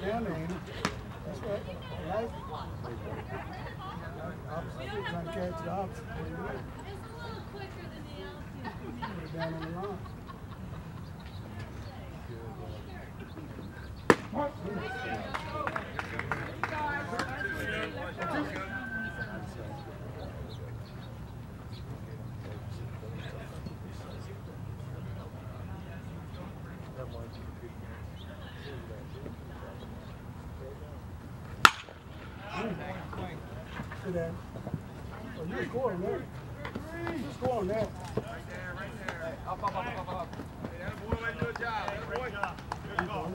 there, ain't it? That's right. Right? Opposite, trying to catch the opposite. It's a little quicker than the. Put it down on the line. See that? Oh, you score on that. You score on that. Up, up, up, up, up, up. Keep on.